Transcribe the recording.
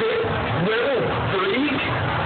sick little freak?